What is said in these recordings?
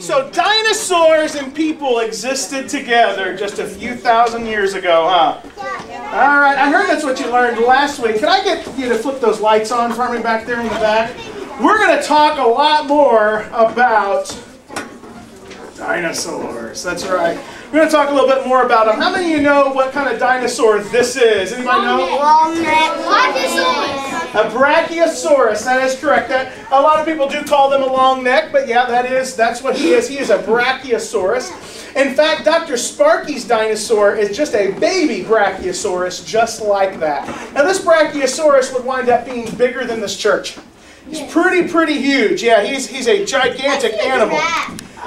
So dinosaurs and people existed together just a few thousand years ago, huh? All right, I heard that's what you learned last week. Can I get you to flip those lights on for me back there in the back? We're going to talk a lot more about dinosaurs. That's right. We're going to talk a little bit more about them. How many of you know what kind of dinosaur this is? Anybody know? Long neck. Brachiosaurus. A brachiosaurus, that is correct. That, a lot of people do call them a long neck, but yeah, that is that's what he is. He is a brachiosaurus. In fact, Dr. Sparky's dinosaur is just a baby brachiosaurus, just like that. Now, this brachiosaurus would wind up being bigger than this church. He's pretty, pretty huge. Yeah, he's, he's a gigantic animal.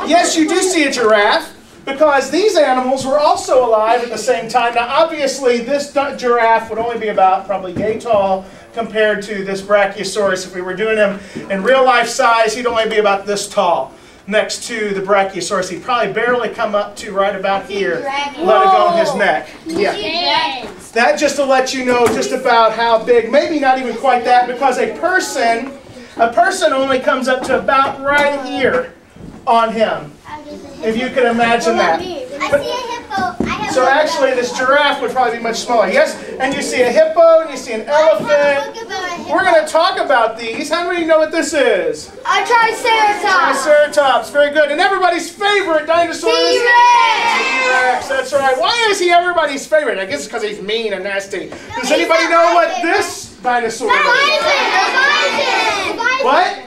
Yes, you do see a giraffe because these animals were also alive at the same time. Now, obviously, this giraffe would only be about probably yay tall compared to this Brachiosaurus. If we were doing him in real life size, he'd only be about this tall next to the Brachiosaurus. He'd probably barely come up to right about here. Let it go on his neck. Yeah. That just to let you know just about how big, maybe not even quite that, because a person, a person only comes up to about right here on him. If you can imagine that. I see a hippo. I have So actually, this giraffe would probably be much smaller. Yes, and you see a hippo, and you see an I have a elephant. book about a hippo. We're going to talk about these. How do many know what this is? A triceratops. Triceratops. Very good. And everybody's favorite dinosaur is T-Rex. T-Rex. That's right. Why is he everybody's favorite? I guess it's because he's mean and nasty. Does anybody know what this dinosaur is? What?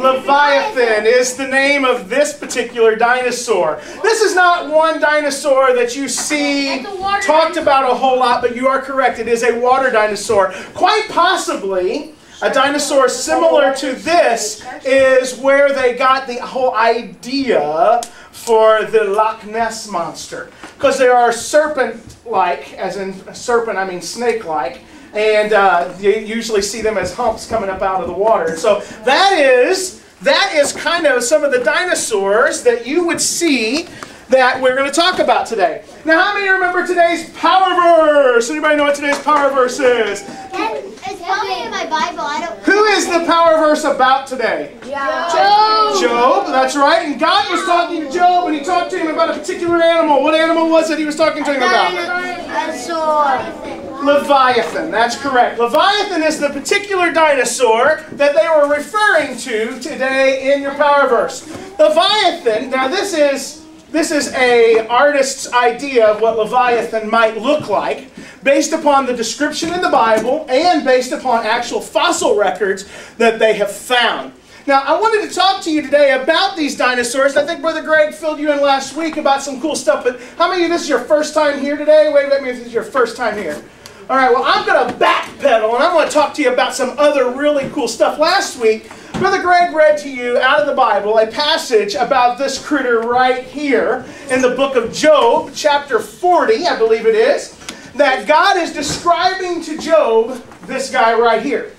Leviathan. Is the name of this particular dinosaur. This is not one dinosaur that you see talked about a whole lot, but you are correct. It is a water dinosaur. Quite possibly, a dinosaur similar to this is where they got the whole idea for the Loch Ness monster. Because they are serpent-like, as in serpent, I mean snake-like, and uh, you usually see them as humps coming up out of the water. So that is that is kind of some of the dinosaurs that you would see that we're going to talk about today. Now, how many remember today's power verse? Anybody know what today's power verse is? It's probably in my Bible. I don't. Who is the power verse about today? Job. Job, that's right. And God was talking to Job, and He talked to him about a particular animal. What animal was it He was talking to him about? Dinosaur. Leviathan, that's correct. Leviathan is the particular dinosaur that they were referring to today in your power verse. Leviathan, now this is this is a artist's idea of what Leviathan might look like based upon the description in the Bible and based upon actual fossil records that they have found. Now, I wanted to talk to you today about these dinosaurs. I think Brother Greg filled you in last week about some cool stuff, but how many of you, this is your first time here today? Wave at me if this is your first time here. All right, well, I'm going to backpedal and I'm going to talk to you about some other really cool stuff. Last week, Brother Greg read to you out of the Bible a passage about this critter right here in the book of Job, chapter 40, I believe it is, that God is describing to Job this guy right here.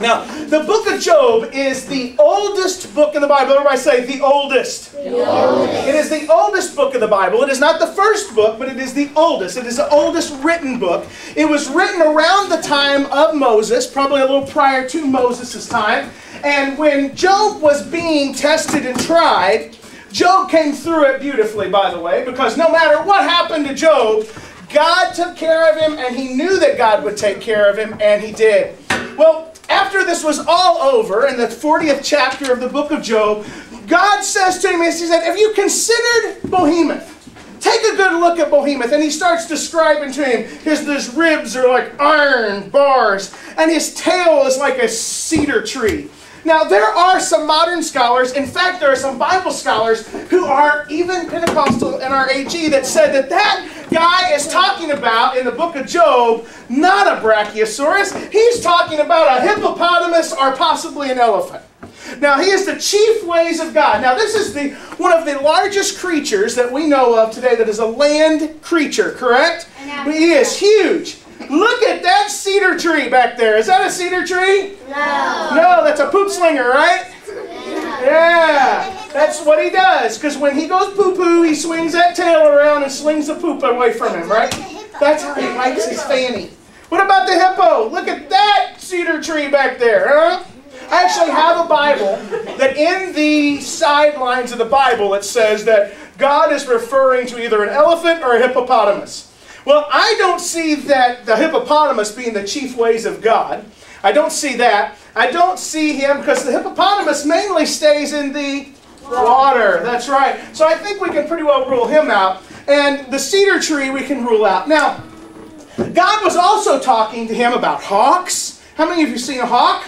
Now, the book of Job is the oldest book in the Bible. Everybody say the oldest. It is the oldest book of the Bible. It is not the first book, but it is the oldest. It is the oldest written book. It was written around the time of Moses, probably a little prior to Moses' time. And when Job was being tested and tried, Job came through it beautifully, by the way, because no matter what happened to Job, God took care of him, and he knew that God would take care of him, and he did. Well, after this was all over, in the 40th chapter of the book of Job, God says to him, He said, Have you considered Behemoth? Take a good look at Behemoth. And he starts describing to him his, his ribs are like iron bars, and his tail is like a cedar tree. Now, there are some modern scholars, in fact, there are some Bible scholars who are even Pentecostal in our AG that said that that guy is talking about in the book of Job not a brachiosaurus. He's talking about a hippopotamus or possibly an elephant. Now, he is the chief ways of God. Now, this is the one of the largest creatures that we know of today that is a land creature, correct? He is huge. Look at that cedar tree back there. Is that a cedar tree? No. No, that's a poop slinger, right? Yeah, that's what he does. Because when he goes poo poo, he swings that tail around and slings the poop away from him, right? That's how he wipes his fanny. What about the hippo? Look at that cedar tree back there, huh? I actually have a Bible that in the sidelines of the Bible it says that God is referring to either an elephant or a hippopotamus. Well, I don't see that the hippopotamus being the chief ways of God. I don't see that. I don't see him because the hippopotamus mainly stays in the water. That's right. So I think we can pretty well rule him out. And the cedar tree we can rule out. Now, God was also talking to him about hawks. How many of you seen a hawk?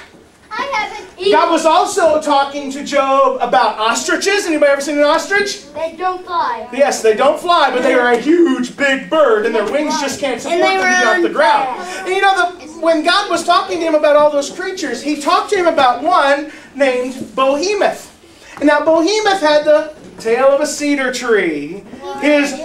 I haven't. God was also talking to Job about ostriches. Anybody ever seen an ostrich? They don't fly. Yes, they don't fly, but they are a huge, big bird, and their wings just can't support them to get off the ground. And you know, the, when God was talking to him about all those creatures, he talked to him about one named Bohemoth. And now Bohemoth had the tail of a cedar tree. His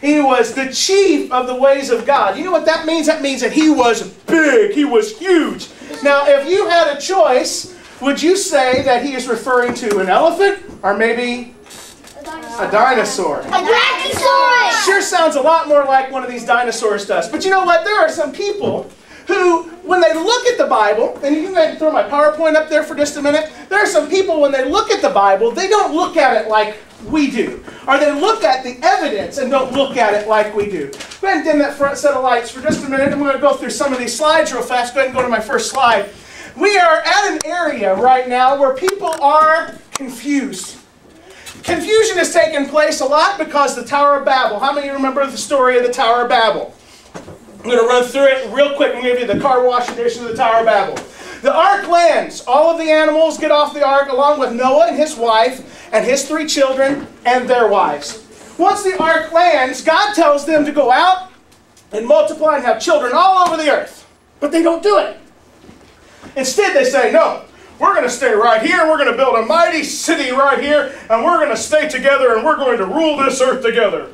he was the chief of the ways of God. You know what that means? That means that he was big, he was huge. Now, if you had a choice, would you say that he is referring to an elephant or maybe a dinosaur? A brachiosaurus. Sure sounds a lot more like one of these dinosaurs does. But you know what? There are some people who, when they look at the Bible, and you can go ahead and throw my PowerPoint up there for just a minute. There are some people, when they look at the Bible, they don't look at it like we do. Or they look at the evidence and don't look at it like we do. Go ahead and dim that front set of lights for just a minute. I'm going to go through some of these slides real fast. Go ahead and go to my first slide. We are at an area right now where people are confused. Confusion has taken place a lot because the Tower of Babel. How many of you remember the story of the Tower of Babel? I'm going to run through it real quick and give you the car wash edition of the Tower of Babel. The ark lands. All of the animals get off the ark along with Noah and his wife and his three children and their wives. Once the ark lands, God tells them to go out and multiply and have children all over the earth. But they don't do it. Instead, they say, no, we're going to stay right here, we're going to build a mighty city right here, and we're going to stay together, and we're going to rule this earth together.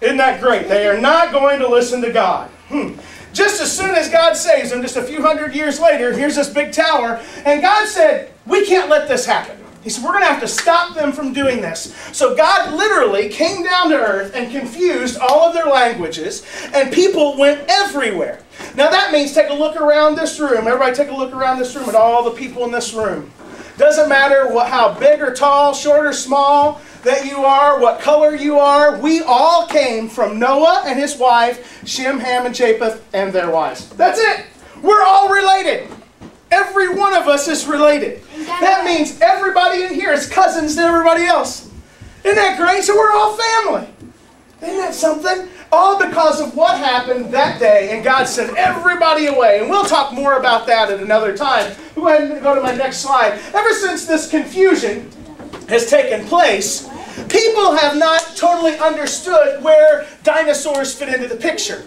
Isn't that great? They are not going to listen to God. Hmm. Just as soon as God saves them, just a few hundred years later, here's this big tower, and God said, We can't let this happen. He said, We're going to have to stop them from doing this. So God literally came down to earth and confused all of their languages, and people went everywhere. Now that means take a look around this room. Everybody take a look around this room at all the people in this room. Doesn't matter what, how big or tall, short or small that you are, what color you are. We all came from Noah and his wife, Shem, Ham, and Japheth, and their wives. That's it. We're all related. Every one of us is related. That means everybody in here is cousins to everybody else. Isn't that great? So we're all family. Isn't that something? All because of what happened that day, and God sent everybody away. And we'll talk more about that at another time. Go ahead and go to my next slide. Ever since this confusion has taken place, people have not totally understood where dinosaurs fit into the picture.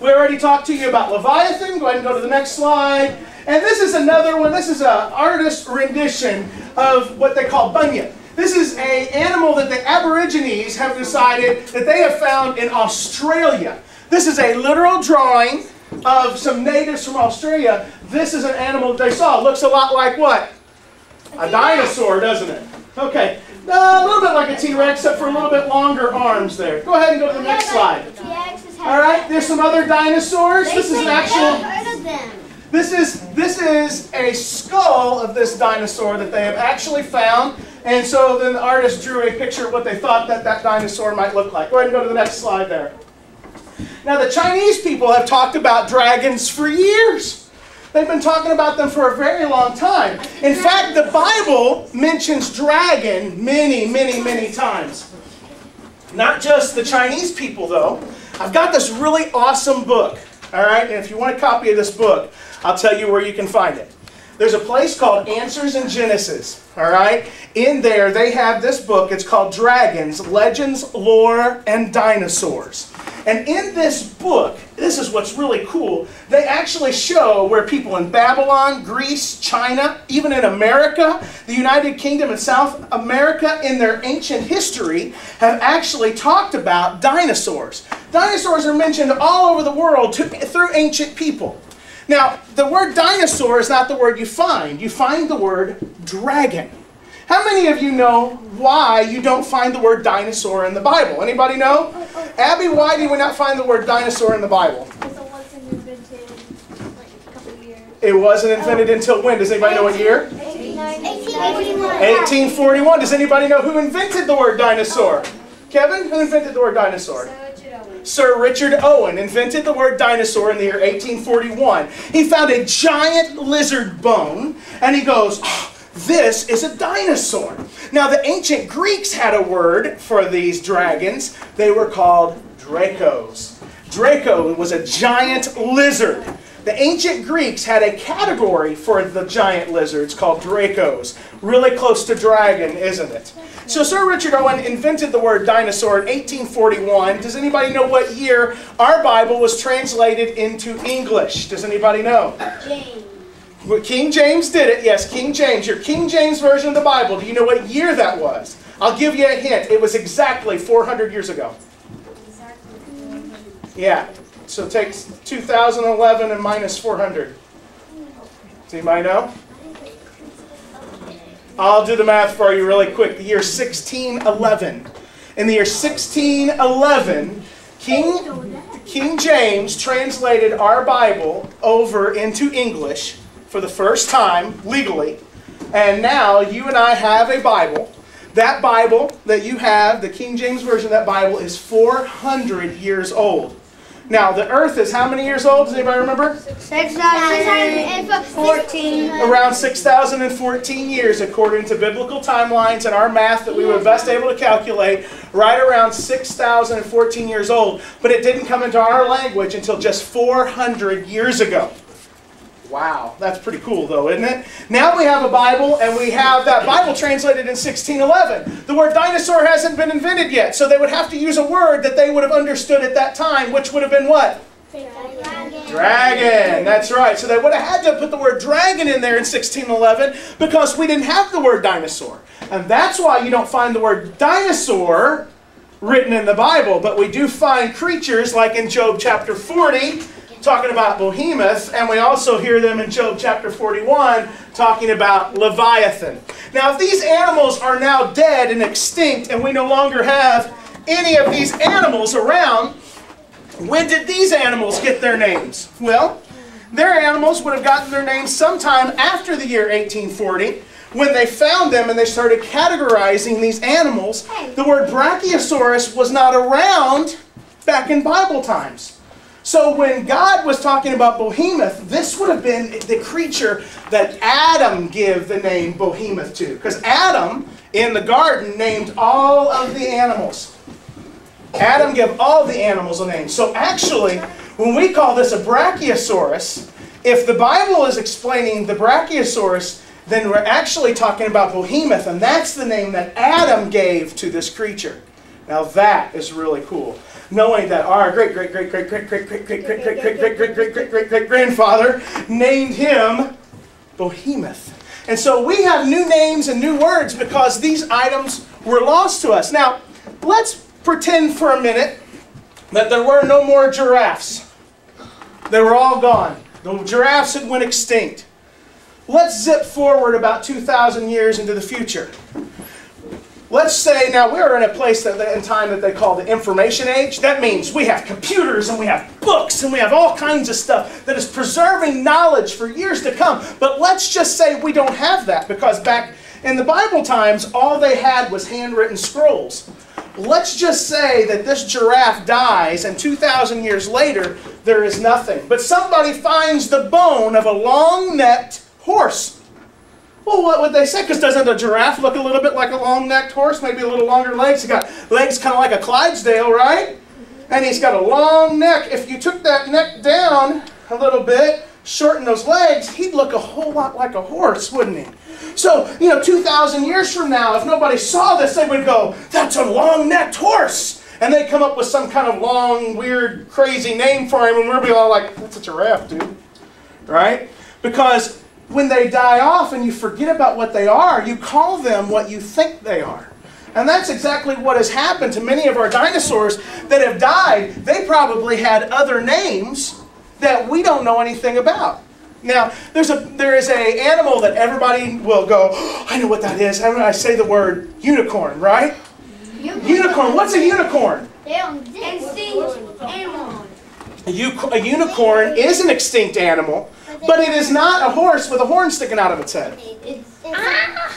We already talked to you about Leviathan. Go ahead and go to the next slide. And this is another one. This is an artist rendition of what they call bunyip. This is an animal that the Aborigines have decided that they have found in Australia. This is a literal drawing of some natives from Australia. This is an animal that they saw. It looks a lot like what? A dinosaur, doesn't it? Okay. Uh, a little bit like a T-Rex, except for a little bit longer arms there. Go ahead and go to the next slide. All right, there's some other dinosaurs. This is an actual. heard of them. This is this is a skull of this dinosaur that they have actually found, and so then the artist drew a picture of what they thought that that dinosaur might look like. Go ahead and go to the next slide there. Now the Chinese people have talked about dragons for years. They've been talking about them for a very long time. In fact, the Bible mentions dragon many, many, many times. Not just the Chinese people, though. I've got this really awesome book. All right, and if you want a copy of this book, I'll tell you where you can find it. There's a place called Answers in Genesis. All right, in there they have this book. It's called Dragons, Legends, Lore, and Dinosaurs. And in this book, this is what's really cool. They actually show where people in Babylon, Greece, China, even in America, the United Kingdom, and South America, in their ancient history, have actually talked about dinosaurs. Dinosaurs are mentioned all over the world to, through ancient people. Now, the word dinosaur is not the word you find. You find the word dragon. How many of you know why you don't find the word dinosaur in the Bible? Anybody know? Abby, why do we not find the word dinosaur in the Bible? It wasn't invented like a couple of years. It wasn't invented until when? Does anybody know what year? 1881. 1841. Does anybody know who invented the word dinosaur? Kevin, who invented the word dinosaur? Sir Richard Owen invented the word dinosaur in the year 1841. He found a giant lizard bone and he goes, "Ah, This is a dinosaur. Now, the ancient Greeks had a word for these dragons. They were called Dracos. Draco was a giant lizard. The ancient Greeks had a category for the giant lizards called Dracos. Really close to dragon, isn't it? So Sir Richard Owen invented the word dinosaur in 1841. Does anybody know what year our Bible was translated into English? Does anybody know? James. King James did it. Yes, King James. Your King James version of the Bible. Do you know what year that was? I'll give you a hint. It was exactly 400 years ago. Exactly. Yeah. So take 2011 and minus 400. Does anybody know? I'll do the math for you really quick. The year 1611. In the year 1611, King, King James translated our Bible over into English for the first time legally. And now you and I have a Bible. That Bible that you have, the King James Version of that Bible, is 400 years old. Now, the earth is how many years old? Does anybody remember? 614. Around 6,014 years, according to biblical timelines and our math that we were best able to calculate, right around 6,014 years old. But it didn't come into our language until just 400 years ago. Wow, that's pretty cool though, isn't it? Now we have a Bible and we have that Bible translated in 1611. The word dinosaur hasn't been invented yet, so they would have to use a word that they would have understood at that time, which would have been what? Dragon, dragon. that's right. So they would have had to put the word dragon in there in 1611 because we didn't have the word dinosaur. And that's why you don't find the word dinosaur written in the Bible, but we do find creatures like in Job chapter 40 talking about behemoth, and we also hear them in Job chapter 41 talking about Leviathan. Now, if these animals are now dead and extinct, and we no longer have any of these animals around, when did these animals get their names? Well, their animals would have gotten their names sometime after the year 1840 when they found them and they started categorizing these animals. The word Brachiosaurus was not around back in Bible times. So when God was talking about behemoth, this would have been the creature that Adam gave the name behemoth to. Because Adam in the garden named all of the animals. Adam gave all the animals a name. So actually, when we call this a brachiosaurus, if the Bible is explaining the brachiosaurus, then we're actually talking about behemoth, and that's the name that Adam gave to this creature. Now that is really cool. Knowing that our great great great great great great great great great great great great great great great great grandfather named him Behemoth. And so we have new names and new words because these items were lost to us. Now, let's pretend for a minute that there were no more giraffes. They were all gone. The giraffes had went extinct. Let's zip forward about 2,000 years into the future. Let's say now we're in a place that in time that they call the information age. That means we have computers and we have books and we have all kinds of stuff that is preserving knowledge for years to come. But let's just say we don't have that because back in the Bible times, all they had was handwritten scrolls. Let's just say that this giraffe dies and 2,000 years later, there is nothing. But somebody finds the bone of a long-necked horse. Well, what would they say? Because doesn't a giraffe look a little bit like a long-necked horse? Maybe a little longer legs. He's got legs kind of like a Clydesdale, right? And he's got a long neck. If you took that neck down a little bit, shorten those legs, he'd look a whole lot like a horse, wouldn't he? So, you know, 2,000 years from now, if nobody saw this, they would go, that's a long-necked horse. And they'd come up with some kind of long, weird, crazy name for him, and we'd be all like, that's a giraffe, dude. Right? Because when they die off and you forget about what they are, you call them what you think they are. And that's exactly what has happened to many of our dinosaurs that have died. They probably had other names that we don't know anything about. Now, there's a there is a animal that everybody will go, "Oh, I know what that is. I, I say the word unicorn, right? Unicorn. What's a unicorn? Exist. Animal. A unicorn is an extinct animal, but it is not a horse with a horn sticking out of its head.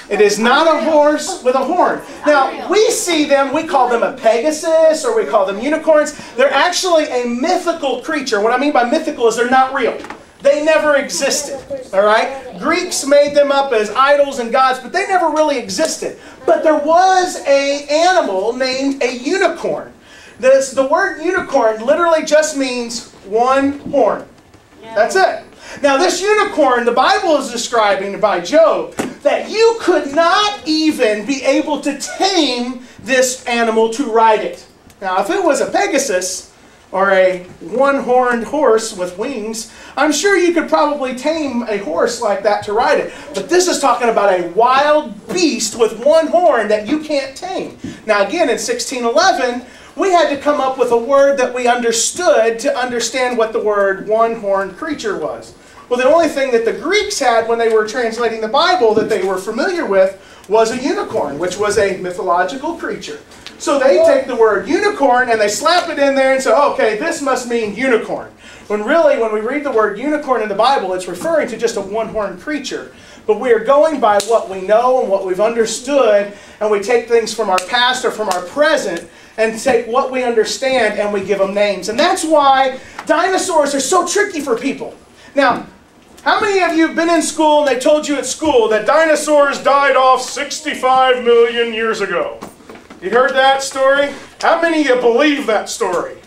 It's, not a horse with a horn. Now, we see them, we call them a Pegasus or we call them unicorns. They're actually a mythical creature. What I mean by mythical is they're not real. They never existed. All right? Greeks made them up as idols and gods, but they never really existed. But there was a animal named a unicorn. This, the word unicorn literally just means one horn. That's it. Now, this unicorn, the Bible is describing by Job that you could not even be able to tame this animal to ride it. Now, if it was a Pegasus or a one horned horse with wings, I'm sure you could probably tame a horse like that to ride it. But this is talking about a wild beast with one horn that you can't tame. Now, again, in 1611, we had to come up with a word that we understood to understand what the word one horned creature was. Well, the only thing that the Greeks had when they were translating the Bible that they were familiar with was a unicorn, which was a mythological creature. So they take the word unicorn and they slap it in there and say, okay, this must mean unicorn. When really, when we read the word unicorn in the Bible, it's referring to just a one horned creature. But we are going by what we know and what we've understood, and we take things from our past or from our present and take what we understand and we give them names. And that's why dinosaurs are so tricky for people. Now, how many of you have been in school and they told you at school that dinosaurs died off 65 million years ago? You heard that story? How many of you believe that story?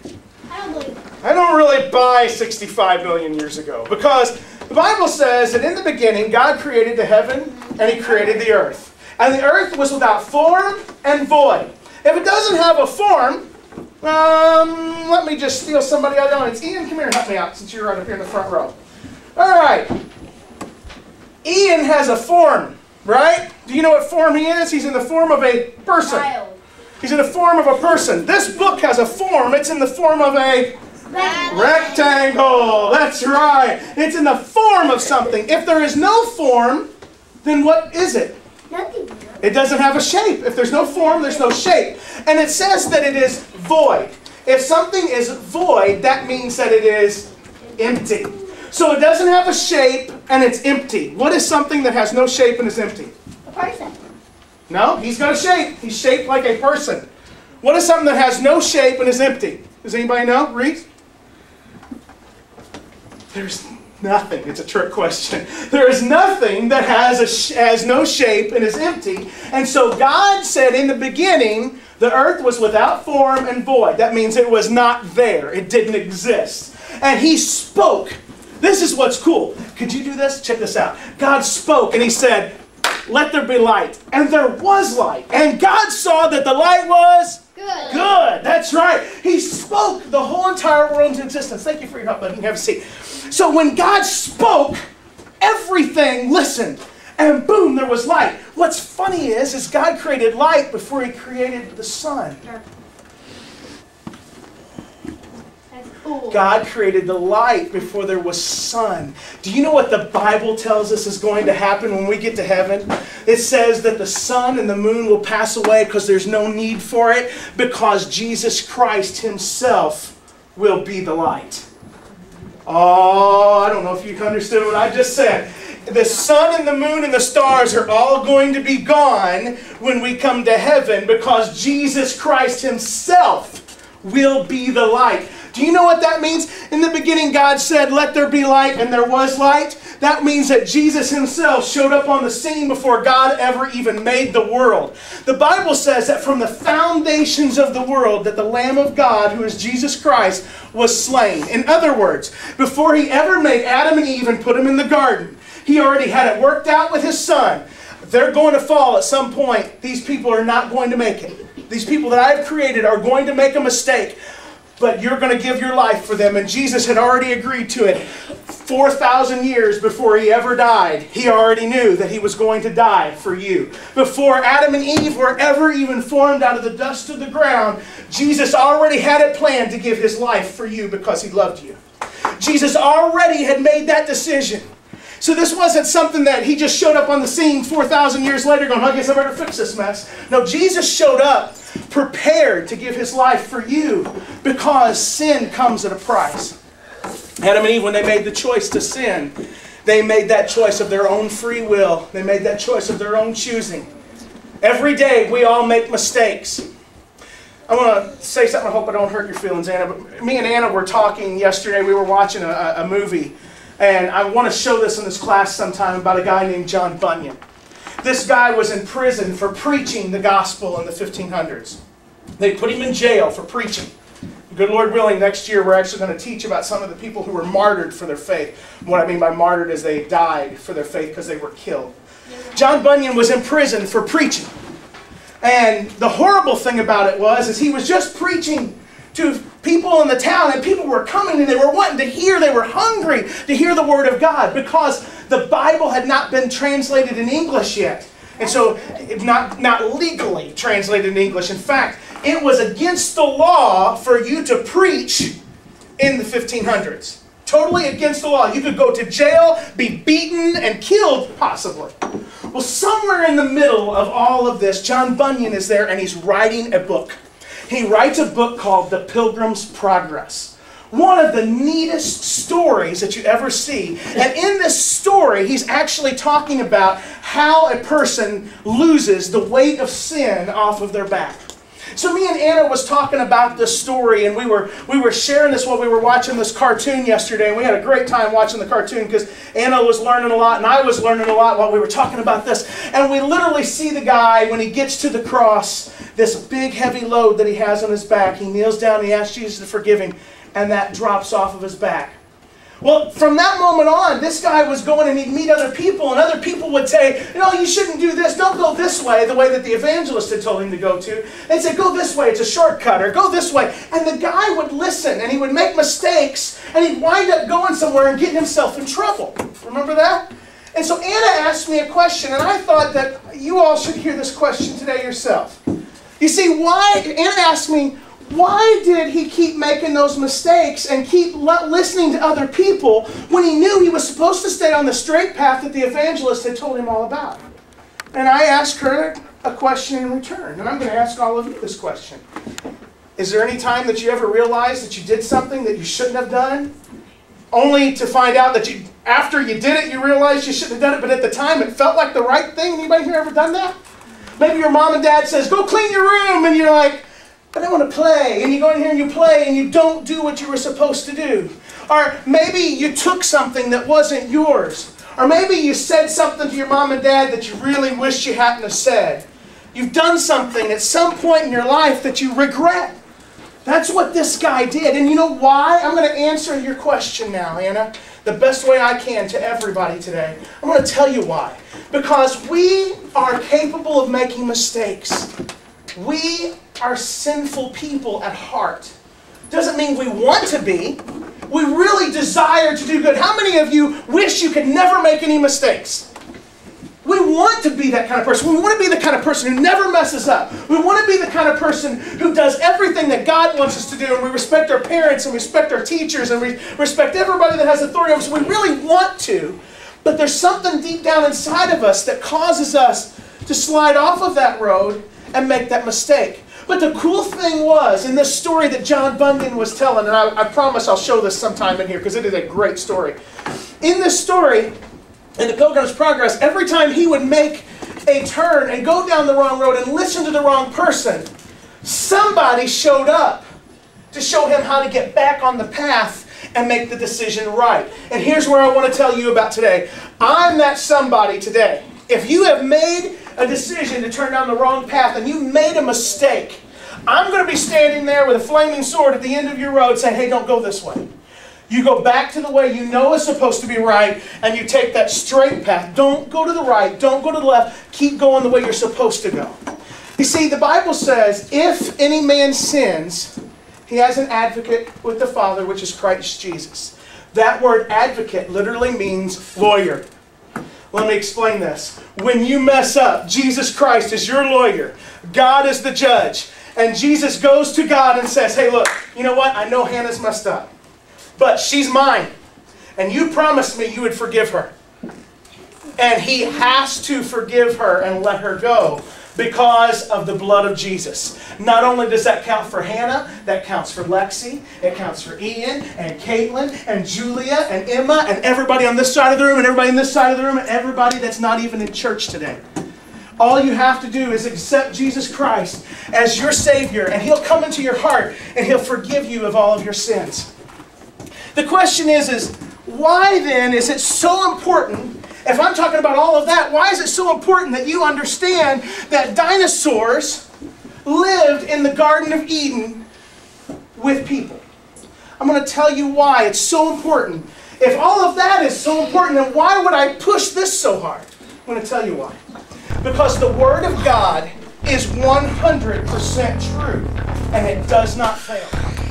I don't believe it. I don't really buy 65 million years ago because the Bible says that in the beginning God created the heaven and He created the earth. And the earth was without form and void. If it doesn't have a form, um, let me just steal somebody out of It's Ian, come here and help me out since you're right up here in the front row. All right. Ian has a form, right? Do you know what form he is? He's in the form of a person. Child. He's in the form of a person. This book has a form. It's in the form of a rectangle. That's right. It's in the form of something. If there is no form, then what is it? Nothing. It doesn't have a shape. If there's no form, there's no shape. And it says that it is void. If something is void, that means that it is empty. So it doesn't have a shape and it's empty. What is something that has no shape and is empty? A person. No, he's got a shape. He's shaped like a person. What is something that has no shape and is empty? Does anybody know? Reese? There's nothing. It's a trick question. There is nothing that has a sh- has no shape and is empty. And so God said in the beginning, the earth was without form and void. That means it was not there. It didn't exist. And he spoke. This is what's cool. Could you do this? Check this out. God spoke and he said, "Let there be light." And there was light. And God saw that the light was Good. Good. That's right. He spoke the whole entire world into existence. Thank you for your help, buddy. You can have a seat. So when God spoke, everything listened. And boom, there was light. What's funny is, is God created light before he created the sun cool. God created the light before there was sun. Do you know what the Bible tells us is going to happen when we get to heaven? It says that the sun and the moon will pass away because there's no need for it because Jesus Christ himself will be the light. Oh, I don't know if you understood what I just said. The sun and the moon and the stars are all going to be gone when we come to heaven because Jesus Christ himself will be the light. Do you know what that means? In the beginning, God said, Let there be light, and there was light. That means that Jesus himself showed up on the scene before God ever even made the world. The Bible says that from the foundations of the world, that the Lamb of God, who is Jesus Christ, was slain. In other words, before he ever made Adam and Eve and put them in the garden, he already had it worked out with his son. They're going to fall at some point. These people are not going to make it. These people that I've created are going to make a mistake but you're going to give your life for them. And Jesus had already agreed to it 4,000 years before he ever died. He already knew that he was going to die for you. Before Adam and Eve were ever even formed out of the dust of the ground, Jesus already had it planned to give his life for you because he loved you. Jesus already had made that decision. So this wasn't something that he just showed up on the scene 4,000 years later going, I guess I better fix this mess. No, Jesus showed up prepared to give his life for you because sin comes at a price. Adam and Eve, when they made the choice to sin, they made that choice of their own free will. They made that choice of their own choosing. Every day we all make mistakes. I want to say something. I hope I don't hurt your feelings, Anna. But me and Anna were talking yesterday. We were watching a, a movie, and I want to show this in this class sometime about a guy named John Bunyan. This guy was in prison for preaching the gospel in the 1500s. They put him in jail for preaching. Good Lord willing, next year we're actually going to teach about some of the people who were martyred for their faith. What I mean by martyred is they died for their faith because they were killed. John Bunyan was in prison for preaching. And the horrible thing about it was is he was just preaching to people in the town and people were coming and they were wanting to hear they were hungry to hear the word of god because the bible had not been translated in english yet. And so not, not legally translated in english. In fact it was against the law for you to preach in the 1500s totally against the law. You could go to jail be beaten and killed possibly. Well somewhere in the middle of all of this john bunyan is there and he's writing a book he writes a book called The Pilgrim's Progress. One of the neatest stories that you ever see. And in this story, he's actually talking about how a person loses the weight of sin off of their back. So me and Anna was talking about this story, and we were we were sharing this while we were watching this cartoon yesterday, and we had a great time watching the cartoon because Anna was learning a lot, and I was learning a lot while we were talking about this. And we literally see the guy when he gets to the cross, this big heavy load that he has on his back. He kneels down, he asks Jesus to forgive him, and that drops off of his back. Well, from that moment on, this guy was going and he'd meet other people, and other people would say, know, you shouldn't do this. Don't go this way, the way that the evangelist had told him to go to. They'd say, go this way, it's a shortcut, or go this way. And the guy would listen, and he would make mistakes, and he'd wind up going somewhere and getting himself in trouble. Remember that? And so Anna asked me a question, and I thought that you all should hear this question today yourself. You see, why, Anna asked me, why did he keep making those mistakes and keep listening to other people when he knew he was supposed to stay on the straight path that the evangelist had told him all about? And I asked her a question in return, and I'm going to ask all of you this question. Is there any time that you ever realized that you did something that you shouldn't have done? Only to find out that you, after you did it, you realized you shouldn't have done it, but at the time it felt like the right thing? Anybody here ever done that? Maybe your mom and dad says, go clean your room, and you're like, but I want to play. And you go in here and you play and you don't do what you were supposed to do. Or maybe you took something that wasn't yours. Or maybe you said something to your mom and dad that you really wish you hadn't have said. You've done something at some point in your life that you regret. That's what this guy did. And you know why? I'm going to answer your question now, Anna, the best way I can to everybody today. I'm going to tell you why. Because we are capable of making mistakes. We are sinful people at heart. Doesn't mean we want to be. We really desire to do good. How many of you wish you could never make any mistakes? We want to be that kind of person. We want to be the kind of person who never messes up. We want to be the kind of person who does everything that God wants us to do. And we respect our parents and we respect our teachers and we respect everybody that has authority over us. We really want to. But there's something deep down inside of us that causes us to slide off of that road and make that mistake. But the cool thing was, in this story that John Bunyan was telling, and I, I promise I'll show this sometime in here because it is a great story. In this story, in the Pilgrim's Progress, every time he would make a turn and go down the wrong road and listen to the wrong person, somebody showed up to show him how to get back on the path and make the decision right. And here's where I want to tell you about today. I'm that somebody today. If you have made a decision to turn down the wrong path and you made a mistake, I'm going to be standing there with a flaming sword at the end of your road saying, hey, don't go this way. You go back to the way you know is supposed to be right, and you take that straight path. Don't go to the right, don't go to the left. Keep going the way you're supposed to go. You see, the Bible says, if any man sins, he has an advocate with the Father, which is Christ Jesus. That word advocate literally means lawyer. Let me explain this. When you mess up, Jesus Christ is your lawyer, God is the judge. And Jesus goes to God and says, Hey, look, you know what? I know Hannah's messed up, but she's mine. And you promised me you would forgive her. And he has to forgive her and let her go because of the blood of Jesus. Not only does that count for Hannah, that counts for Lexi, it counts for Ian and Caitlin and Julia and Emma and everybody on this side of the room and everybody on this side of the room and everybody that's not even in church today. All you have to do is accept Jesus Christ as your Savior, and He'll come into your heart and He'll forgive you of all of your sins. The question is, is why then is it so important? If I'm talking about all of that, why is it so important that you understand that dinosaurs lived in the Garden of Eden with people? I'm going to tell you why it's so important. If all of that is so important, then why would I push this so hard? I'm going to tell you why. Because the Word of God is 100% true and it does not fail.